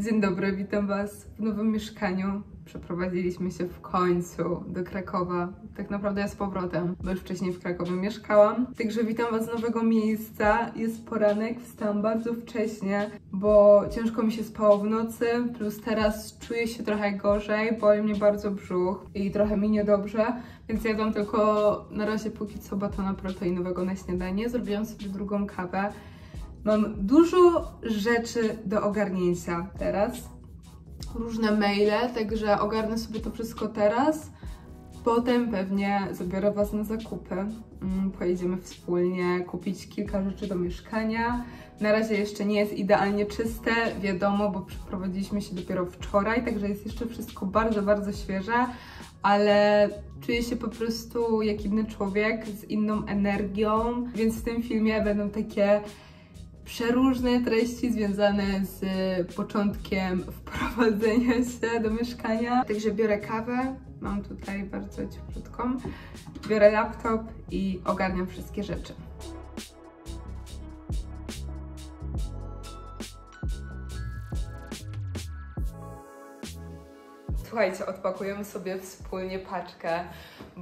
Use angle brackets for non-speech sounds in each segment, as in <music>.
Dzień dobry, witam Was w nowym mieszkaniu. Przeprowadziliśmy się w końcu do Krakowa. Tak naprawdę ja z powrotem, bo już wcześniej w Krakowie mieszkałam. Także witam Was z nowego miejsca. Jest poranek, wstałam bardzo wcześnie, bo ciężko mi się spało w nocy. Plus teraz czuję się trochę gorzej, boli mnie bardzo brzuch i trochę mi niedobrze. Więc jadłam tylko na razie póki co batona proteinowego na śniadanie. Zrobiłam sobie drugą kawę. Mam dużo rzeczy do ogarnięcia teraz. Różne maile, także ogarnę sobie to wszystko teraz. Potem pewnie zabiorę Was na zakupy. Mm, Pojedziemy wspólnie kupić kilka rzeczy do mieszkania. Na razie jeszcze nie jest idealnie czyste, wiadomo, bo przeprowadziliśmy się dopiero wczoraj, także jest jeszcze wszystko bardzo, bardzo świeże, ale czuję się po prostu jak inny człowiek z inną energią, więc w tym filmie będą takie przeróżne treści związane z początkiem <laughs> wprowadzenia się do mieszkania. Także biorę kawę, mam tutaj bardzo cieplutką, biorę laptop i ogarniam wszystkie rzeczy. Słuchajcie, odpakujemy sobie wspólnie paczkę,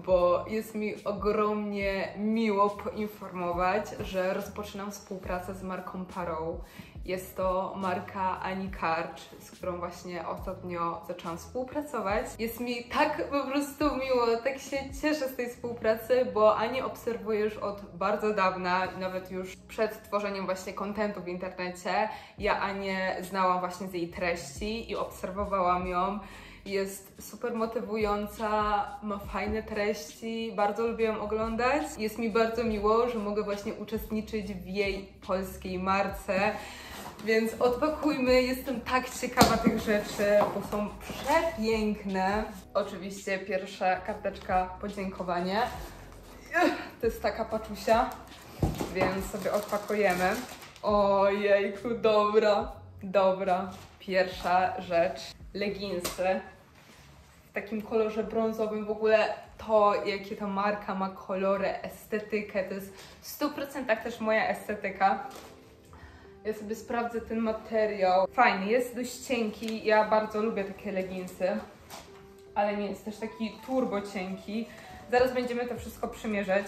bo jest mi ogromnie miło poinformować, że rozpoczynam współpracę z marką Parą. Jest to marka Ani Karcz, z którą właśnie ostatnio zaczęłam współpracować. Jest mi tak po prostu miło, tak się cieszę z tej współpracy, bo Ani obserwuję już od bardzo dawna, nawet już przed tworzeniem właśnie kontentu w internecie. Ja Anię znałam właśnie z jej treści i obserwowałam ją jest super motywująca, ma fajne treści, bardzo lubię ją oglądać. Jest mi bardzo miło, że mogę właśnie uczestniczyć w jej polskiej marce. Więc odpakujmy, jestem tak ciekawa tych rzeczy, bo są przepiękne. Oczywiście pierwsza karteczka podziękowanie. To jest taka paczusia, więc sobie odpakujemy. Ojejku, dobra, dobra. Pierwsza rzecz, leginsy w takim kolorze brązowym. W ogóle to, jakie ta marka ma kolory, estetykę, to jest w 100% też moja estetyka. Ja sobie sprawdzę ten materiał. Fajny, jest dość cienki. Ja bardzo lubię takie leginsy, ale nie jest też taki turbo cienki. Zaraz będziemy to wszystko przymierzać.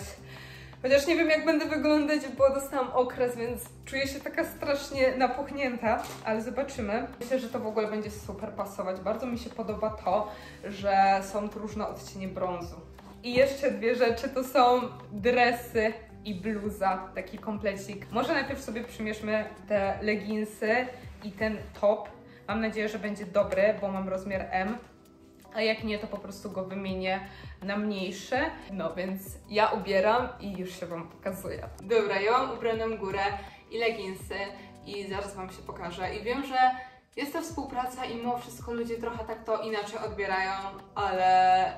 Chociaż nie wiem, jak będę wyglądać, bo dostałam okres, więc czuję się taka strasznie napuchnięta, ale zobaczymy. Myślę, że to w ogóle będzie super pasować. Bardzo mi się podoba to, że są tu różne odcienie brązu. I jeszcze dwie rzeczy to są dresy i bluza, taki komplecik. Może najpierw sobie przymierzmy te leginsy i ten top. Mam nadzieję, że będzie dobry, bo mam rozmiar M a jak nie, to po prostu go wymienię na mniejszy. No więc ja ubieram i już się Wam pokazuję. Dobra, ja mam ubraną górę i leginsy i zaraz Wam się pokażę. I wiem, że jest to współpraca i mimo wszystko ludzie trochę tak to inaczej odbierają, ale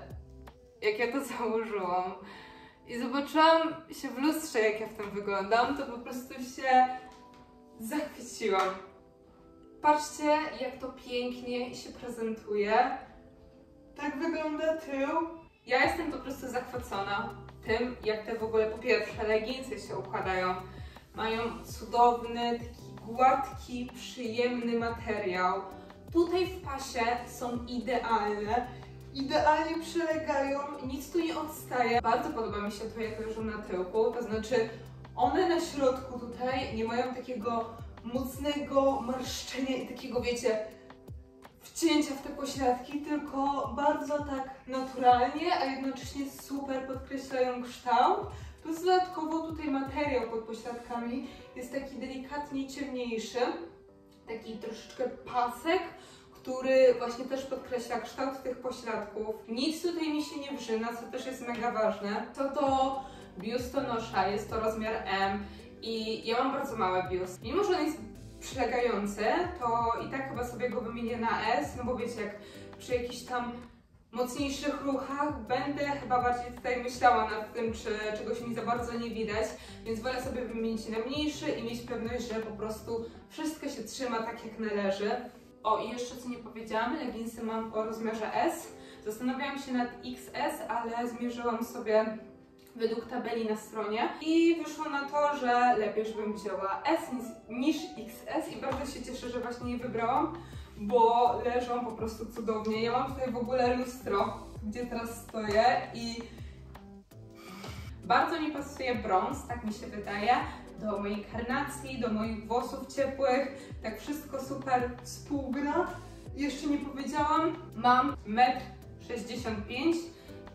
jak ja to <laughs> założyłam i zobaczyłam się w lustrze, jak ja w tym wyglądam, to po prostu się zachwyciłam. Patrzcie, jak to pięknie się prezentuje. Tak wygląda tył. Ja jestem po prostu zachwycona tym, jak te w ogóle po pierwsze leginsy się układają. Mają cudowny, taki gładki, przyjemny materiał. Tutaj w pasie są idealne. Idealnie przylegają, nic tu nie odstaje. Bardzo podoba mi się to, jak leżą na tyłku, to znaczy one na środku tutaj nie mają takiego mocnego marszczenia i takiego, wiecie, wcięcia w te pośladki, tylko bardzo tak naturalnie, a jednocześnie super podkreślają kształt. Plus dodatkowo tutaj materiał pod pośladkami jest taki delikatnie ciemniejszy, taki troszeczkę pasek, który właśnie też podkreśla kształt tych pośladków. Nic tutaj mi się nie wrzyna, co też jest mega ważne. Co do biustonosza, jest to rozmiar M i ja mam bardzo mały biust. Mimo, że on jest przylegające, to i tak chyba sobie go wymienię na S, no bo wiecie, jak przy jakichś tam mocniejszych ruchach będę chyba bardziej tutaj myślała nad tym, czy czegoś mi za bardzo nie widać, więc wolę sobie wymienić na mniejszy i mieć pewność, że po prostu wszystko się trzyma tak jak należy. O i jeszcze co nie powiedziałam, leginsy mam o rozmiarze S. Zastanawiałam się nad XS, ale zmierzyłam sobie według tabeli na stronie i wyszło na to, że lepiej, żebym wzięła S niż XS i bardzo się cieszę, że właśnie je wybrałam, bo leżą po prostu cudownie. Ja mam tutaj w ogóle lustro, gdzie teraz stoję i bardzo mi pasuje brąz, tak mi się wydaje, do mojej karnacji, do moich włosów ciepłych, tak wszystko super współgra. Jeszcze nie powiedziałam, mam 1,65 m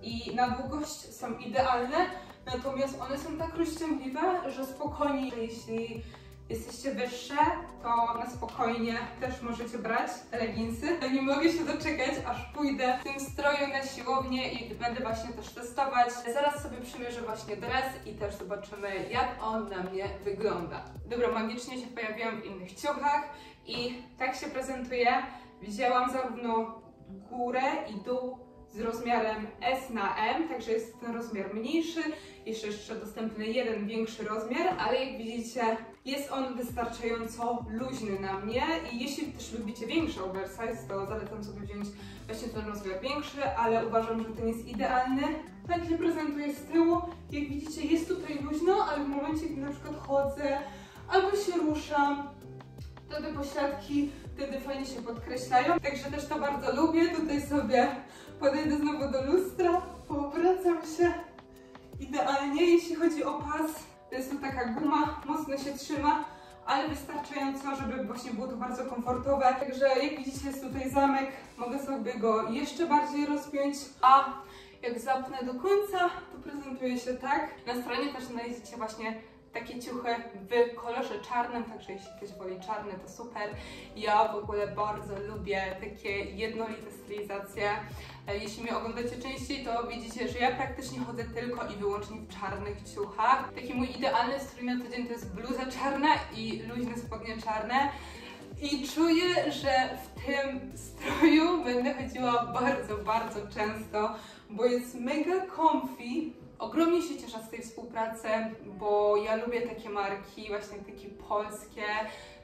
i na długość są idealne, natomiast one są tak rozciągliwe, że spokojnie, jeśli jesteście wyższe, to na spokojnie też możecie brać leginsy. <laughs> Nie mogę się doczekać, aż pójdę w tym stroju na siłownię i będę właśnie też testować. Zaraz sobie przymierzę właśnie dres i też zobaczymy, jak on na mnie wygląda. Dobra, magicznie się pojawiłam w innych ciuchach i tak się prezentuje. Wzięłam zarówno górę i dół z rozmiarem S na M, także jest ten rozmiar mniejszy. Jest jeszcze dostępny jeden większy rozmiar, ale jak widzicie jest on wystarczająco luźny na mnie i jeśli też lubicie większy oversize, to zalecam sobie wziąć właśnie ten rozmiar większy, ale uważam, że ten jest idealny. Tak się prezentuje z tyłu. Jak widzicie jest tutaj luźno, ale w momencie, gdy na przykład chodzę albo się ruszam, to te pośladki wtedy fajnie się podkreślają. Także też to bardzo lubię. Tutaj sobie podejdę znowu do lustra, poobracam się idealnie. Jeśli chodzi o pas, to jest to taka guma, mocno się trzyma, ale wystarczająco, żeby właśnie było to bardzo komfortowe. Także jak widzicie jest tutaj zamek, mogę sobie go jeszcze bardziej rozpiąć, a jak zapnę do końca, to prezentuje się tak. Na stronie też znajdziecie właśnie takie ciuchy w kolorze czarnym, także jeśli ktoś woli czarny, to super. Ja w ogóle bardzo lubię takie jednolite stylizacje. E, jeśli mnie oglądacie częściej, to widzicie, że ja praktycznie chodzę tylko i wyłącznie w czarnych ciuchach. Taki mój idealny strój na tydzień to jest bluza czarna i luźne spodnie czarne. I czuję, że w tym stroju będę chodziła bardzo, bardzo często, bo jest mega comfy. Ogromnie się cieszę z tej współpracy, bo ja lubię takie marki, właśnie takie polskie,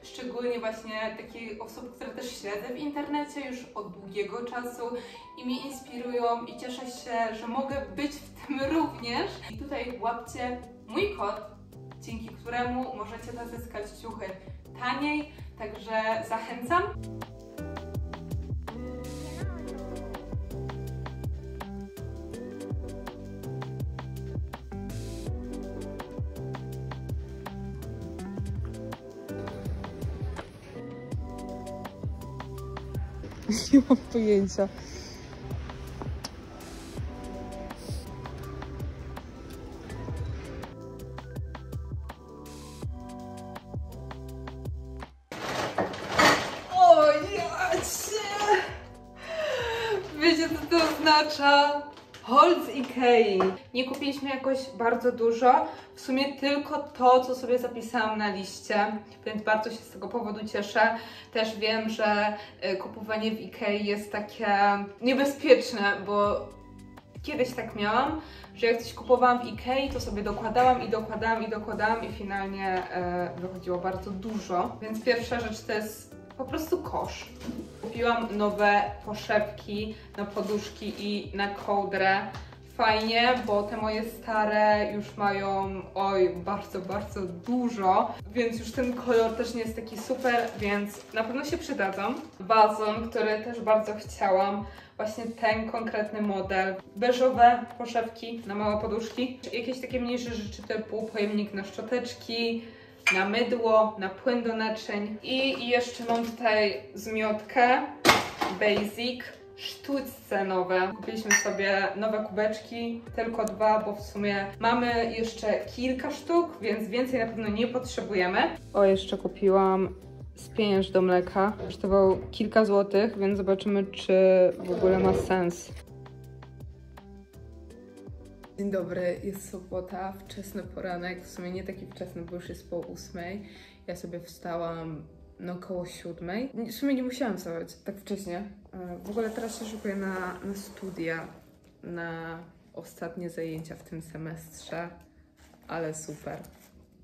szczególnie właśnie takich osób, które też śledzę w internecie już od długiego czasu i mnie inspirują i cieszę się, że mogę być w tym <laughs> również. I tutaj łapcie mój kod, dzięki któremu możecie zazyskać ciuchy taniej, także zachęcam. <laughs> Nie mam pojęcia. O! Wiecie co to? Hold z Ikei. Nie kupiliśmy jakoś bardzo dużo, w sumie tylko to, co sobie zapisałam na liście, więc bardzo się z tego powodu cieszę. Też wiem, że y, kupowanie w Ikei jest takie niebezpieczne, bo kiedyś tak miałam, że jak coś kupowałam w Ikei, to sobie dokładałam i dokładałam i dokładałam i finalnie e, wychodziło bardzo dużo. Więc pierwsza rzecz to jest po prostu kosz. Kupiłam nowe poszewki na poduszki i na kołdrę. Fajnie, bo te moje stare już mają, oj, bardzo, bardzo dużo, więc już ten kolor też nie jest taki super, więc na pewno się przydadzą. Bazon, który też bardzo chciałam, właśnie ten konkretny model. Beżowe poszewki na małe poduszki. Jakieś takie mniejsze rzeczy typu pojemnik na szczoteczki, na mydło, na płyn do naczyń. I jeszcze mam tutaj zmiotkę Basic sztućce nowe. Kupiliśmy sobie nowe kubeczki, tylko dwa, bo w sumie mamy jeszcze kilka sztuk, więc więcej na pewno nie potrzebujemy. O, jeszcze kupiłam spieniacz do mleka. Kosztował kilka złotych, więc zobaczymy, czy w ogóle ma sens. Dzień dobry, jest sobota, wczesny poranek, w sumie nie taki wczesny, bo już jest po ósmej. Ja sobie wstałam no około siódmej. W sumie nie musiałam wstawać tak wcześnie. E, W ogóle teraz się szykuję na, na studia, na ostatnie zajęcia w tym semestrze, ale super.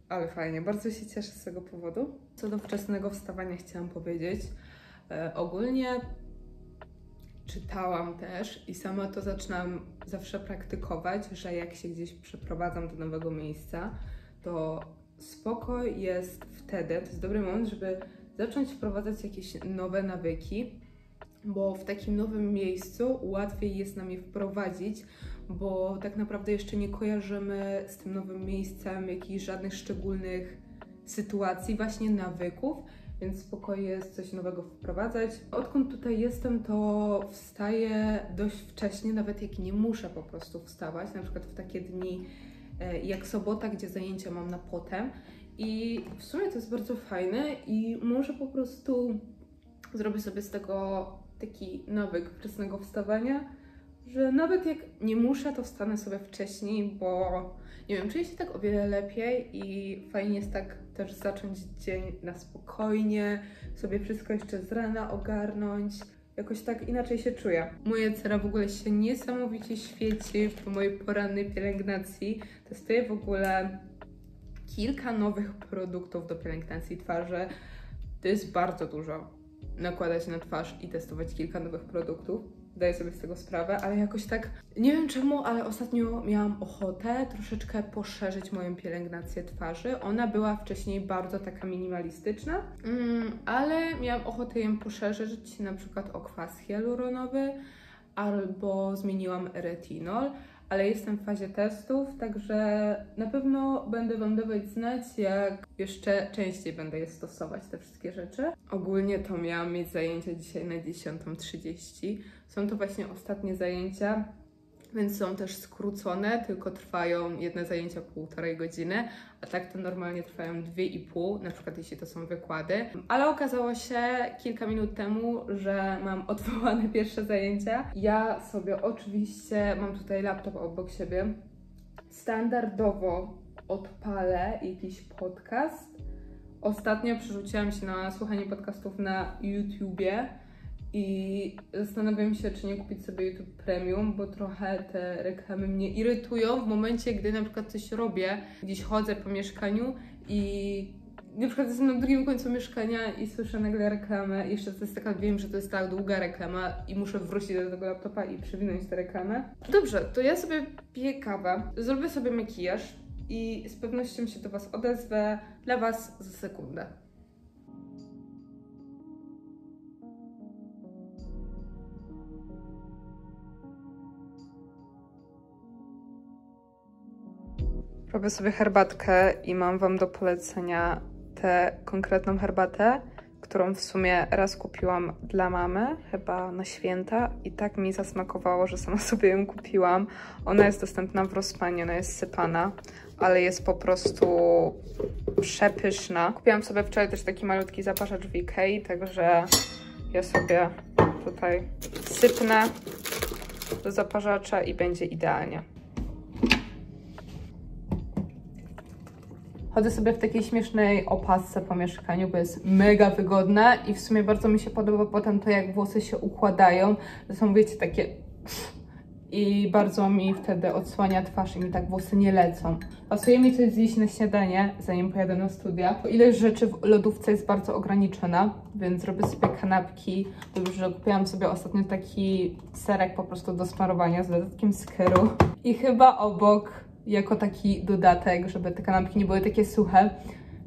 Ale fajnie, bardzo się cieszę z tego powodu. Co do wczesnego wstawania chciałam powiedzieć. E, ogólnie czytałam też i sama to zaczynam zawsze praktykować, że jak się gdzieś przeprowadzam do nowego miejsca, to spoko jest wtedy, to jest dobry moment, żeby zacząć wprowadzać jakieś nowe nawyki, bo w takim nowym miejscu łatwiej jest nam je wprowadzić, bo tak naprawdę jeszcze nie kojarzymy z tym nowym miejscem jakichś żadnych szczególnych sytuacji, właśnie nawyków, więc spokojnie jest coś nowego wprowadzać. Odkąd tutaj jestem, to wstaję dość wcześnie, nawet jak nie muszę po prostu wstawać, na przykład w takie dni e, jak sobota, gdzie zajęcia mam na potem. I w sumie to jest bardzo fajne i może po prostu zrobię sobie z tego taki nawyk wczesnego wstawania, że nawet jak nie muszę, to wstanę sobie wcześniej, bo nie wiem, czuję się tak o wiele lepiej i fajnie jest tak też zacząć dzień na spokojnie, sobie wszystko jeszcze z rana ogarnąć. Jakoś tak inaczej się czuję. Moja cera w ogóle się niesamowicie świeci po mojej porannej pielęgnacji. Testuję w ogóle kilka nowych produktów do pielęgnacji twarzy. To jest bardzo dużo nakładać na twarz i testować kilka nowych produktów. Zdaję sobie z tego sprawę, ale jakoś tak nie wiem czemu, ale ostatnio miałam ochotę troszeczkę poszerzyć moją pielęgnację twarzy. Ona była wcześniej bardzo taka minimalistyczna, mm, ale miałam ochotę ją poszerzyć na przykład o kwas hialuronowy albo zmieniłam retinol ale jestem w fazie testów, także na pewno będę Wam dawać znać, jak jeszcze częściej będę je stosować, te wszystkie rzeczy. Ogólnie to miałam mieć zajęcia dzisiaj na 10.30. Są to właśnie ostatnie zajęcia więc są też skrócone, tylko trwają jedne zajęcia półtorej godziny, a tak to normalnie trwają dwie i pół, na przykład jeśli to są wykłady. Ale okazało się kilka minut temu, że mam odwołane <laughs> pierwsze zajęcia. Ja sobie oczywiście mam tutaj laptop obok siebie. Standardowo odpalę jakiś podcast. Ostatnio przerzuciłam się na słuchanie podcastów na YouTubie i zastanawiam się, czy nie kupić sobie YouTube Premium, bo trochę te reklamy mnie irytują w momencie, gdy na przykład coś robię, gdzieś chodzę po mieszkaniu i na przykład jestem na drugim końcu mieszkania i słyszę nagle reklamę. Jeszcze to jest taka, wiem, że to jest tak długa reklama i muszę wrócić do tego laptopa i przewinąć tę reklamę. Dobrze, to ja sobie piję kawę, zrobię sobie makijaż i z pewnością się do Was odezwę dla Was za sekundę. Robię sobie herbatkę i mam Wam do polecenia tę konkretną herbatę, którą w sumie raz kupiłam dla mamy, chyba na święta i tak mi zasmakowało, że sama <laughs> sobie ją kupiłam. Ona jest dostępna w Rospanie, ona jest sypana, ale jest po prostu przepyszna. Kupiłam sobie wczoraj też taki malutki zaparzacz w Ikei, także ja sobie tutaj sypnę do zaparzacza i będzie idealnie. Chodzę sobie w takiej śmiesznej opasce po mieszkaniu, bo jest mega wygodna i w sumie bardzo mi się podoba potem to, jak włosy się układają. To są, wiecie, takie... <sniffs> I bardzo mi wtedy odsłania twarz i mi tak włosy nie lecą. Pasuje mi coś zjeść na śniadanie, zanim pojadę na studia. O ile rzeczy w lodówce jest bardzo ograniczona, więc zrobię sobie kanapki. Dobrze, kupiłam sobie ostatnio taki serek po prostu do smarowania z dodatkiem skyru. I chyba obok jako taki dodatek, żeby te kanapki nie były takie suche.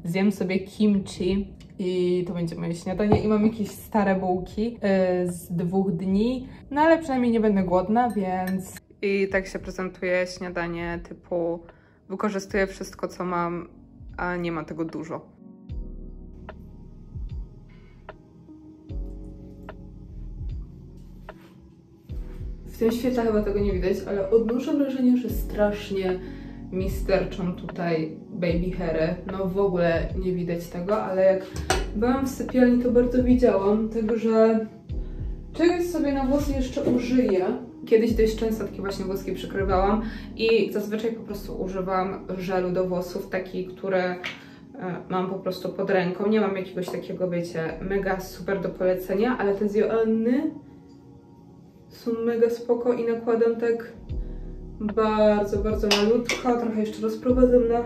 Zjem sobie kimchi i to będzie moje śniadanie. I mam jakieś stare bułki yy, z dwóch dni, no ale przynajmniej nie będę głodna, więc... I tak się prezentuje śniadanie typu wykorzystuję wszystko, co mam, a nie ma tego dużo. W tym świetle chyba tego nie widać, ale odnoszę wrażenie, że strasznie mi sterczą tutaj baby hairy. No w ogóle nie widać tego, ale jak byłam w sypialni, to bardzo widziałam, także czegoś sobie na włosy jeszcze użyję. Kiedyś dość często takie właśnie włoski przykrywałam i zazwyczaj po prostu używam żelu do włosów, taki, który e, mam po prostu pod ręką. Nie mam jakiegoś takiego, wiecie, mega super do polecenia, ale te z Joanny są mega spoko i nakładam tak bardzo, bardzo malutko. Trochę jeszcze rozprowadzam na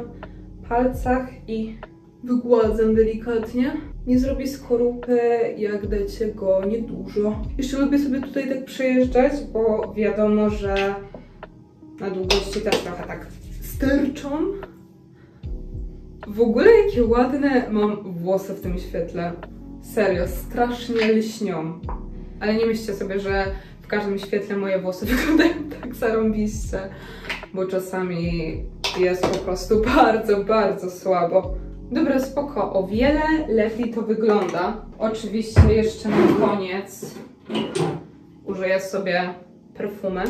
palcach i wygładzam delikatnie. Nie zrobię skorupy, jak dacie go niedużo. Jeszcze lubię sobie tutaj tak przejeżdżać, bo wiadomo, że na długości też trochę tak sterczą. W ogóle jakie ładne mam włosy w tym świetle. serio, strasznie lśnią. Ale nie myślcie sobie, że w każdym świetle moje włosy <laughs> wyglądają tak zarąbiście, bo czasami jest po prostu <laughs> bardzo, bardzo słabo. Dobra, spoko, o wiele lepiej to wygląda. Oczywiście jeszcze na koniec użyję sobie perfumy.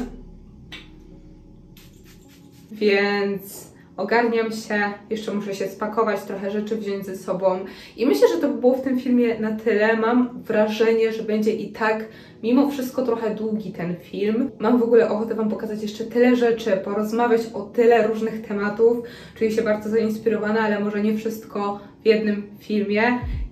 Więc ogarniam się, jeszcze muszę się spakować, trochę rzeczy wziąć ze sobą. I myślę, że to by było w tym filmie na tyle. Mam wrażenie, że będzie i tak mimo wszystko trochę długi ten film. Mam w ogóle ochotę Wam pokazać jeszcze tyle rzeczy, porozmawiać o tyle różnych tematów. Czuję się bardzo zainspirowana, ale może nie wszystko jednym filmie.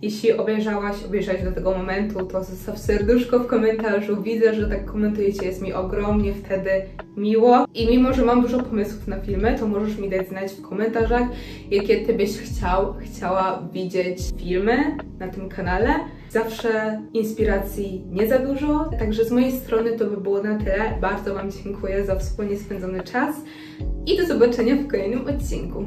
Jeśli obejrzałaś, obejrzałeś do tego momentu, to zostaw serduszko w komentarzu. Widzę, że tak komentujecie, jest mi ogromnie wtedy miło. I mimo, że mam dużo pomysłów na filmy, to możesz mi dać znać w komentarzach, jakie Ty byś chciał, chciała widzieć filmy na tym kanale. Zawsze inspiracji nie za dużo, także z mojej strony to by było na tyle. Bardzo Wam dziękuję za wspólnie spędzony czas i do zobaczenia w kolejnym odcinku.